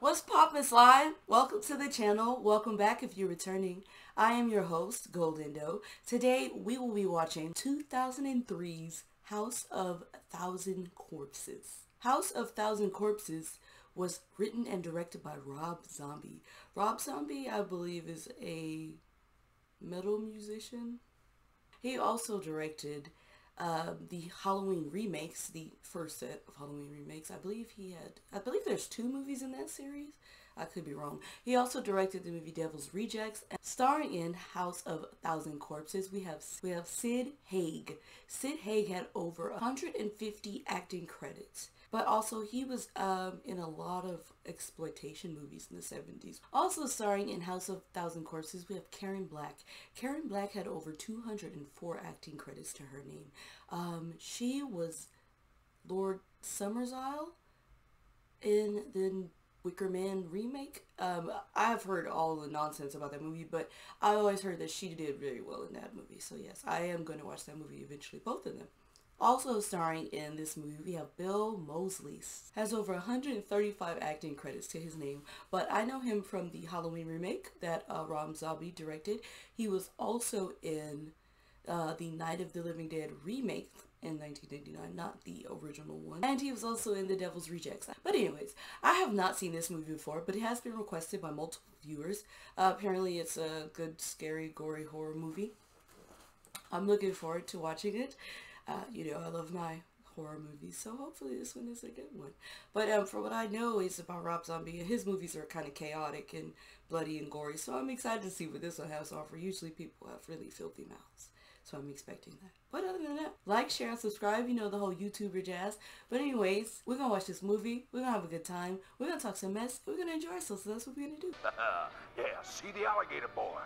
What's poppin' slime? Welcome to the channel. Welcome back if you're returning. I am your host, Goldindo. Today we will be watching 2003's House of Thousand Corpses. House of Thousand Corpses was written and directed by Rob Zombie. Rob Zombie, I believe, is a metal musician. He also directed uh, the Halloween remakes, the first set of Halloween remakes. I believe he had, I believe there's two movies in that series. I could be wrong. He also directed the movie Devil's Rejects. Starring in House of Thousand Corpses, we have we have Sid Haig. Sid Haig had over 150 acting credits. But also he was um, in a lot of exploitation movies in the 70s. Also starring in House of Thousand Corpses, we have Karen Black. Karen Black had over 204 acting credits to her name. Um, she was Lord Summerisle in the Wicker Man remake. Um, I've heard all the nonsense about that movie, but I always heard that she did very well in that movie. So yes, I am going to watch that movie eventually, both of them. Also starring in this movie, we have Bill Moseley. Has over 135 acting credits to his name, but I know him from the Halloween remake that uh, Rob Zombie directed. He was also in uh, the Night of the Living Dead remake in 1989, not the original one. And he was also in The Devil's Rejects. But anyways, I have not seen this movie before, but it has been requested by multiple viewers. Uh, apparently it's a good, scary, gory horror movie. I'm looking forward to watching it. Uh, you know, I love my horror movies, so hopefully this one is a good one. But um, from what I know, it's about Rob Zombie, and his movies are kind of chaotic and bloody and gory, so I'm excited to see what this one has to offer. Usually people have really filthy mouths, so I'm expecting that. But other than that, like, share, and subscribe. You know the whole YouTuber jazz. But anyways, we're gonna watch this movie. We're gonna have a good time. We're gonna talk some mess. We're gonna enjoy ourselves. So that's what we're gonna do. yeah, see the alligator boy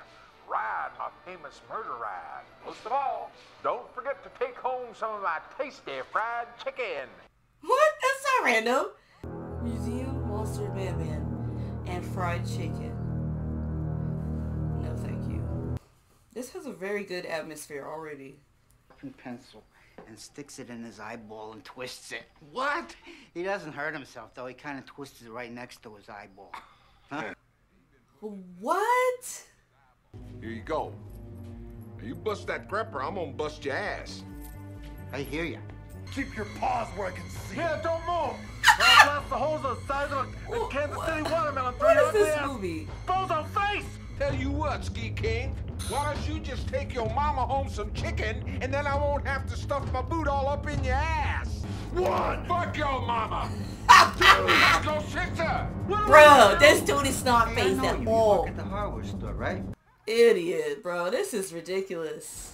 ride my famous murder ride. Most of all, don't forget to take home some of my tasty fried chicken. What? That's not random. Museum, Monster Madman, and fried chicken. No, thank you. This has a very good atmosphere already. Pencil and sticks it in his eyeball and twists it. What? He doesn't hurt himself though. He kind of twists it right next to his eyeball. Huh? What? Here you go. You bust that crepper, I'm gonna bust your ass. I hear you. Keep your paws where I can see. Yeah, don't move. I'll blast the holes the size of a, a Kansas City watermelon through What your is this ugly ass movie? bozo face. Tell you what, Ski King, why don't you just take your mama home some chicken, and then I won't have to stuff my boot all up in your ass. One. Fuck your mama. Two, go sister. Bro, this dude is not Hey, I face at you. You all. work at the hardware store, right? Idiot, bro. This is ridiculous.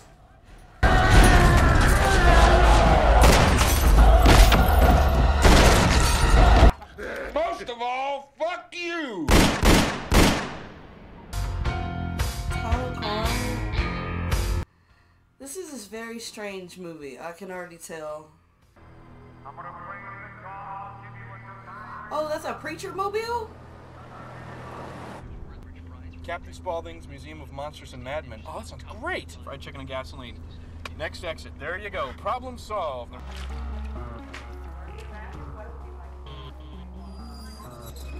Most of all, fuck you. This is a very strange movie. I can already tell. Oh, that's a preacher mobile? Captain Spaulding's Museum of Monsters and Madmen. Oh, that sounds great! Fried chicken and gasoline. Next exit. There you go. Problem solved.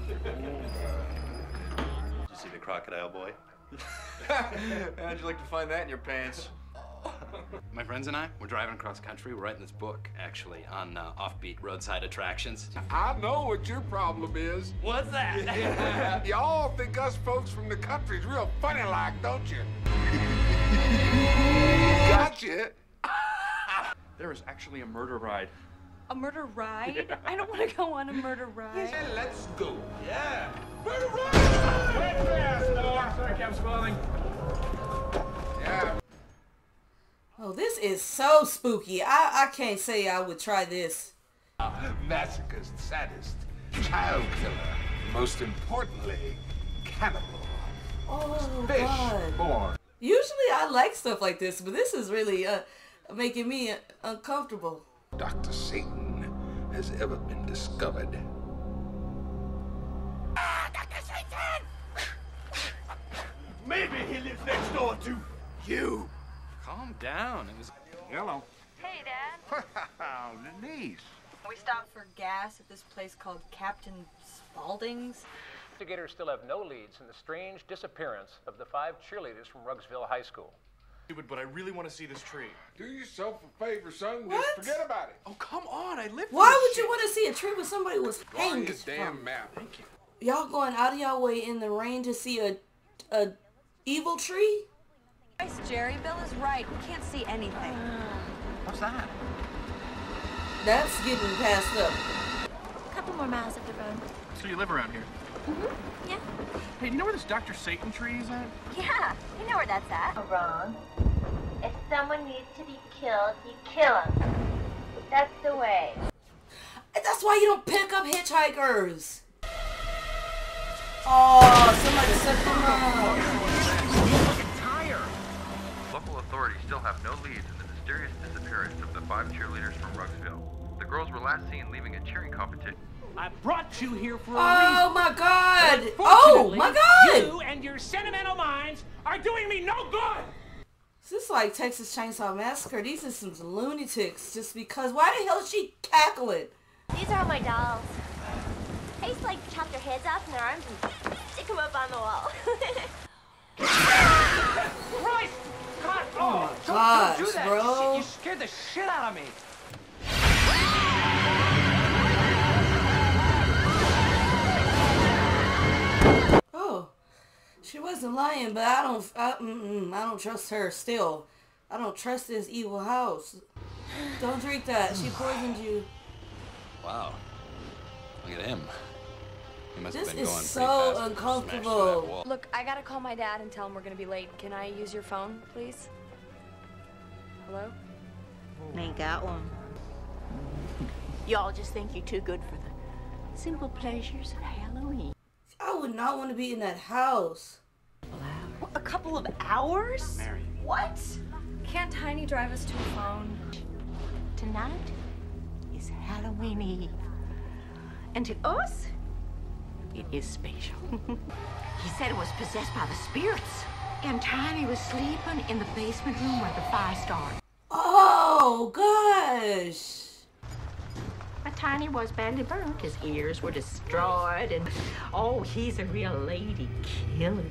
Did you see the crocodile boy? How'd you like to find that in your pants? My friends and I, we're driving across country. We're writing this book, actually, on uh, offbeat roadside attractions. I know what your problem is. What's that? Y'all think us folks from the country's real funny like, don't you? gotcha. There is actually a murder ride. A murder ride? I don't want to go on a murder ride. Yeah, let's go. Yeah. Murder ride! Sorry, Captain Spaulding. Yeah. Oh, this is so spooky. I, I can't say I would try this. Masochist, sadist, child killer, most importantly, cannibal. Oh, Fish God. born. Usually I like stuff like this, but this is really uh, making me uh, uncomfortable. Dr. Satan has ever been discovered. Ah, Dr. Satan! Maybe he lives next door to you. Calm down. It was. Hello. Hey, Dad. Oh, Denise. We stopped for gas at this place called Captain Spaulding's. investigators still have no leads in the strange disappearance of the five cheerleaders from Ruggsville High School. Stupid, but I really want to see this tree. Do yourself a favor, son. What? Just forget about it. Oh, come on. I live Why this would you want to see a tree where somebody was Draw hanged your damn from? map. Thank you. Y'all going out of y'all way in the rain to see a a evil tree? Christ, Jerry, Bill is right. We can't see anything. What's that? That's getting passed up. A couple more miles up the road. So you live around here? Mhm. Yeah. Hey, you know where this Dr. Satan tree is at? Yeah, you know where that's at. Wrong. If someone needs to be killed, you kill them. That's the way. That's why you don't pick up hitchhikers. Oh, somebody set them up. Authorities still have no leads in the mysterious disappearance of the five cheerleaders from Ruggsville. The girls were last seen leaving a cheering competition. I brought you here for a Oh reason. my god! Oh my god! You and your sentimental minds are doing me no good. This is like Texas Chainsaw Massacre. These are some lunatics just because. Why the hell is she cackling? These are all my dolls. I used to like chop their heads off and their arms and stick them up on the wall. Christ! God, oh, don't, gosh, don't do that bro. shit. You scared the shit out of me. Oh, she wasn't lying, but I don't. I, mm-mm, I don't trust her. Still, I don't trust this evil house. Don't drink that. She poisoned you. Wow. Look at him. He must This have been is going so pretty fast to smash through uncomfortable. Look, I gotta call my dad and tell him we're gonna be late. Can I use your phone, please? Hello? Ain't got one. Y'all just think you're too good for the simple pleasures of Halloween. I would not want to be in that house. A couple of hours? Mary. What? Can't Tiny drive us to a phone? Tonight is Halloween Eve. And to us, it is special. he said it was possessed by the spirits. And Tiny was sleeping in the basement room where the fire started. Oh gosh. But Tiny was badly burnt. His ears were destroyed. And oh, he's a real lady killer.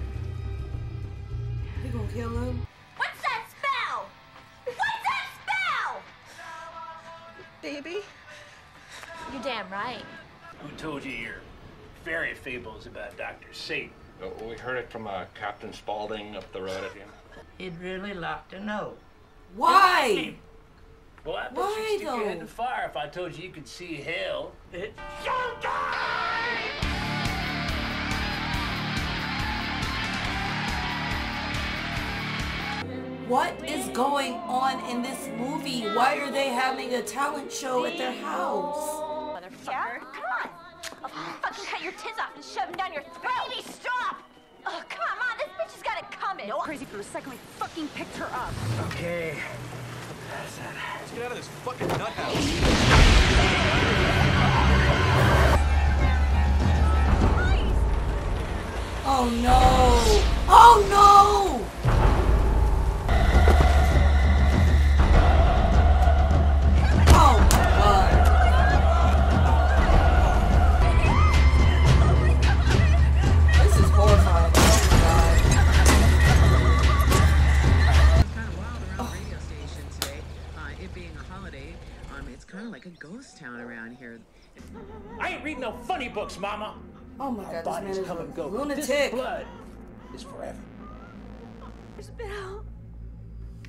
You gonna kill him? What's that spell? What's that spell? Baby? You're damn right. Who told you your fairy fables about Dr. Satan? Uh, we heard it from uh, Captain Spaulding up the road at you. He'd really like to know. Why? Well, I bet Why, you'd stick your head in though? the fire if I told you you could see hell. It What is going on in this movie? Why are they having a talent show at their house? Motherfucker. Come on. I'll fucking cut your tits off and shove them down your throat. Baby, stop! Oh, come on. This bitch has got it coming. No, Crazy for a second we fucking picked her up. Okay. Let's get out of this fucking nut house. Oh no! Oh no! My god, this Bodies man is come a and go. lunatic. This blood is forever. Where's Bill?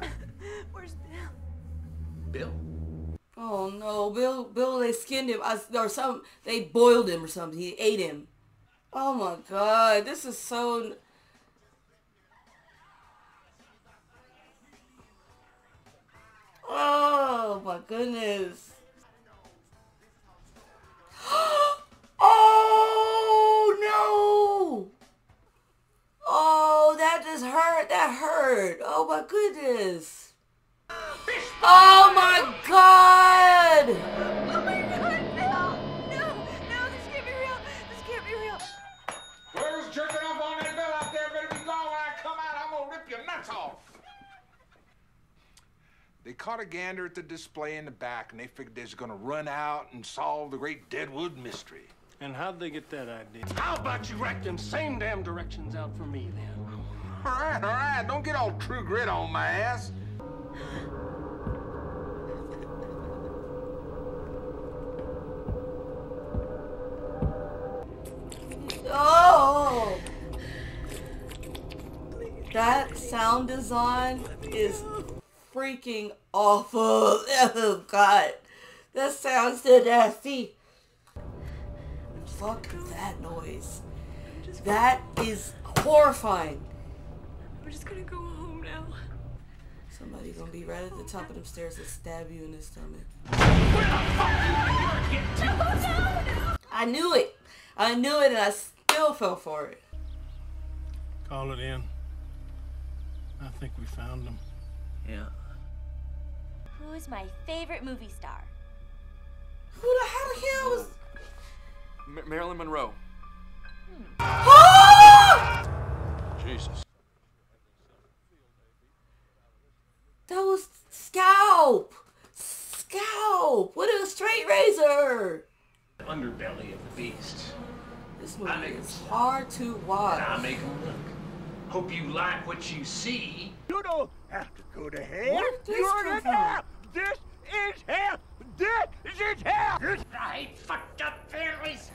Where's Bill? Bill? Oh no, Bill! Bill, they skinned him, I, or some. They boiled him or something. He ate him. Oh my god, this is so. Oh my goodness. oh no! Oh, that just hurt. That hurt. Oh my goodness. Oh my god! Oh my god, no! No! No, this can't be real! This can't be real! Whoever's jerking off on that bell out there better be gone when I come out. I'm gonna rip your nuts off. They caught a gander at the display in the back, and they figured they was gonna run out and solve the great Deadwood mystery. And how'd they get that idea? How about you write them same damn directions out for me then? All right, all right. Don't get all true grit on my ass. Oh! That sound design is freaking awful. Oh god. That sounds so nasty. Fuck that noise. That is horrifying. We're just gonna go home now. Somebody's gonna be right at the top of them stairs and stab you in the stomach. I knew it. I knew it and I still fell for it. Call it in. I think we found them. Yeah. Who's my favorite movie star? M- Marilyn Monroe. Hmm. Jesus. That was scalp. Scalp with a straight razor. Underbelly of the beast. This I movie make is hard to watch. And I make 'em look. Hope you like what you see. You don't have to go to hell. Where did this You're come in from? hell. This is hell. This is hell. I hate fucked up families.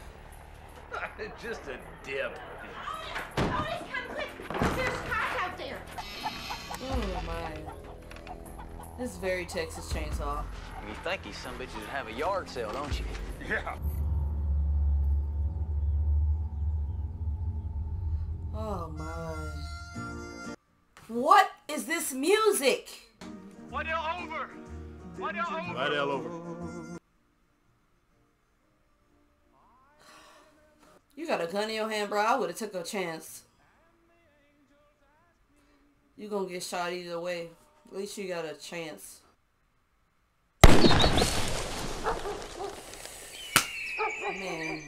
Just a dip. Otis, come quick! There's cars out there. Oh my. This is very Texas Chainsaw. You think these some bitches would have a yard sale, don't you? Yeah. Oh my. What is this music? What over? What over? Right L over. You got a gun in your hand, bro. I would have took a chance. You gonna get shot either way. At least you got a chance. Man.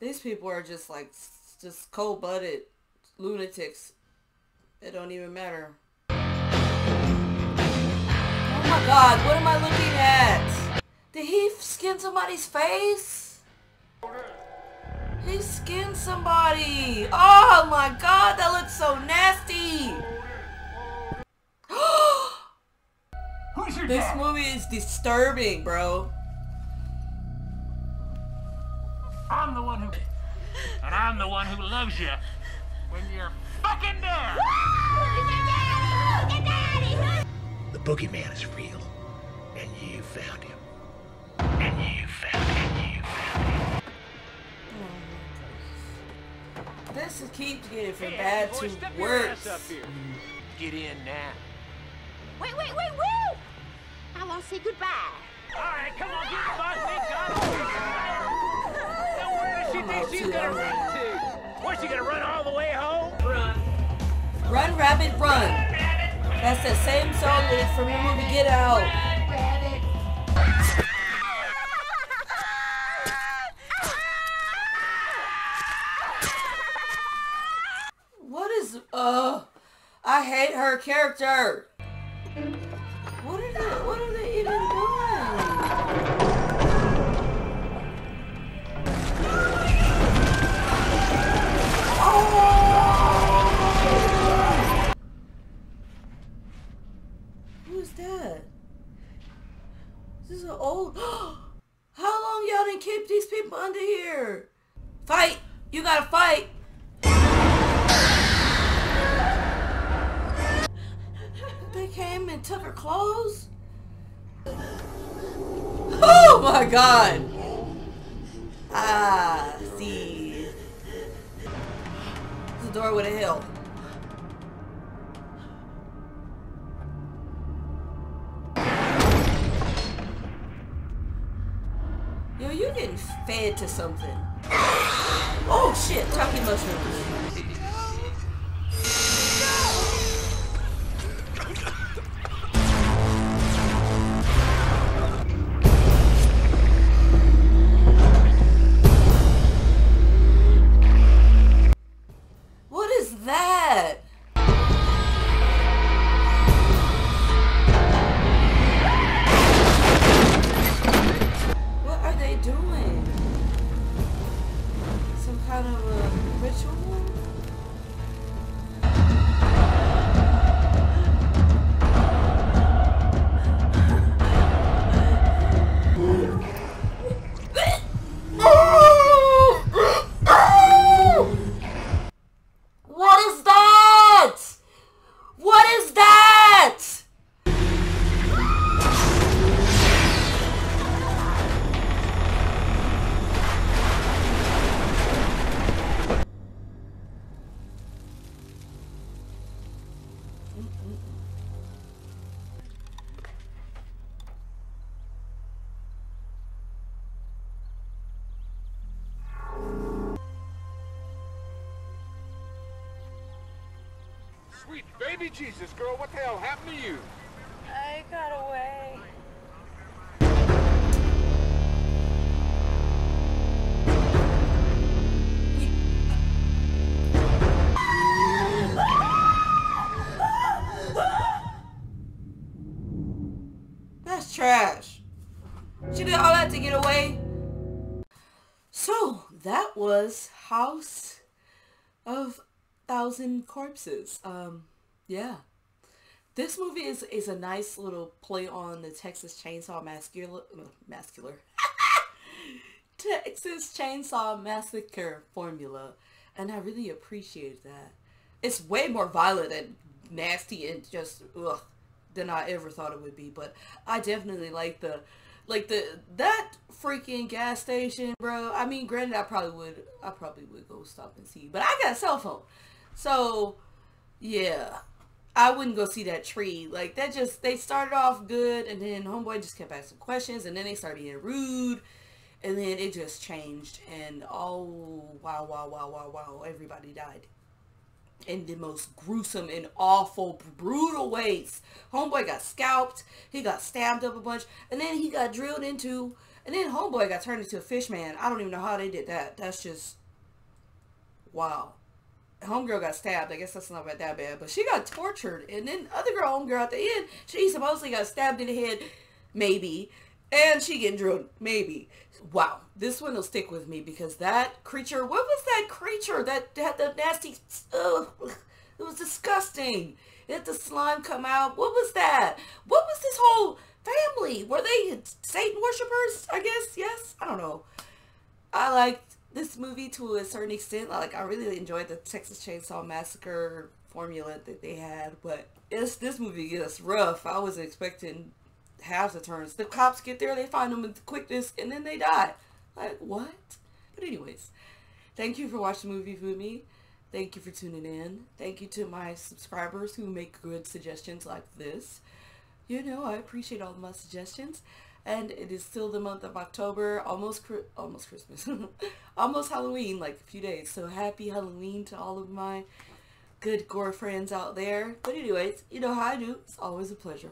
These people are just like, just cold-blooded lunatics. It don't even matter. Oh my god, what am I looking at? Did he skin somebody's face? He skinned somebody. Oh my god, that looks so nasty. Who's your This dad? movie is disturbing, bro. I'm the one who. And I'm the one who loves you. When you're fucking dead. The boogeyman is real. And you found him. This is keeps getting from bad to worse. Get in now. Wait, wait, wait, wait! I want to say goodbye. All right, come on, get the bus. They got over Now, where does she think she's gonna run to? Where's she gonna run all the way home? Run. Run, rabbit, run. That's the same song lyric from the movie Get Out. Character. You getting fed to something. Oh shit, talking mushrooms. Kind of a ritual? Sweet baby Jesus, girl, what the hell happened to you? I got away. That's trash. She did all that to get away. So that was House of Thousand Corpses. Um, yeah. This movie is, is a nice little play on the Texas Chainsaw Massacre. Massacre. Texas Chainsaw Massacre formula. And I really appreciate that. It's way more violent and nasty and just ugh than I ever thought it would be. But I definitely like the like the that freaking gas station, bro. I mean, granted, I probably would I probably would go stop and see, but I got a cell phone, so yeah. I wouldn't go see that tree. Like that just they started off good and then homeboy just kept asking questions and then they started being rude and then it just changed and oh wow wow wow wow wow everybody died in the most gruesome and awful brutal ways. Homeboy got scalped, he got stabbed up a bunch, and then he got drilled into and then homeboy got turned into a fish man. I don't even know how they did that. That's just wow homegirl got stabbed. I guess that's not that bad, but she got tortured. And then other girl, homegirl at the end, she supposedly got stabbed in the head, maybe, and she getting drilled, maybe. Wow, this one will stick with me because that creature. What was that creature that had the nasty? It was disgusting. It had the slime come out. What was that? What was this whole family? Were they Satan worshippers? I guess yes. I don't know. I liked this movie to a certain extent. Like I really enjoyed the Texas Chainsaw Massacre formula that they had, but it's this movie gets rough. I was expecting half the turns. The cops get there, they find them with quickness, and then they die. Like what? But anyways, thank you for watching the movie with me. Thank you for tuning in. Thank you to my subscribers who make good suggestions like this. You know, I appreciate all my suggestions and it is still the month of October, almost almost Christmas, almost Halloween, like a few days. So happy Halloween to all of my good gore friends out there. But anyways, you know how I do. It's always a pleasure.